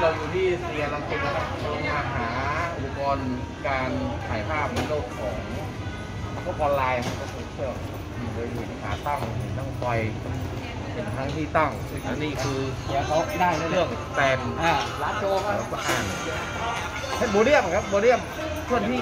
เราอยู่ที่เซียรังสิตนะครับเรามาหาอุปกรณ์การถ่ายภาพในโลกของโลกออนไลน์ก็คือเครื่องโดยอยู่ที่ขาตั้งห็นตั้งไฟเห็นทั้งที่ตั้งและนี่คือเดี๋ยวเขาได้เนเครื่องแทนอ่าร้านโชว์ครับล้อ่านเป็นโบเดียมครับโบเดียมเคลื่อนที่